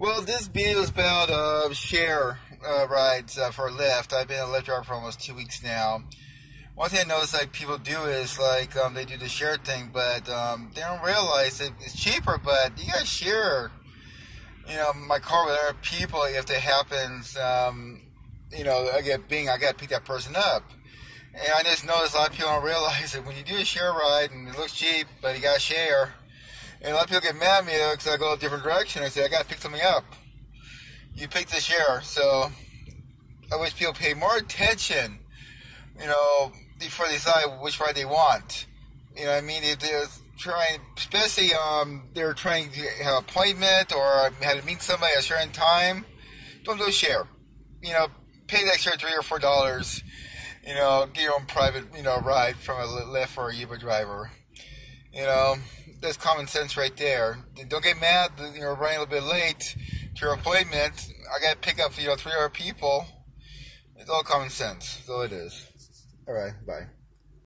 Well, this video is about uh, share uh, rides uh, for Lyft. I've been a Lyft driver for almost two weeks now. One thing I notice like people do is like um, they do the share thing, but um, they don't realize that it's cheaper. But you guys share, you know, my car with other people if it happens. Um, you know, I get being I got to pick that person up. And I just noticed a lot of people don't realize that when you do a share ride and it looks cheap, but you got to share and a lot of people get mad at me because I go a different direction. I say, I got to pick something up. You pick the share. So I wish people pay more attention, you know, before they decide which ride they want. You know I mean? If they're trying, especially um, they're trying to have an appointment or had to meet somebody at a certain time, don't do a share. You know, pay the extra three or four dollars. You know, get your own private, you know, ride from a Lyft or a Uber driver. You know, that's common sense right there. Don't get mad that you're running a little bit late to your appointment. I got to pick up, you know, three other people. It's all common sense. So it is. All right. Bye.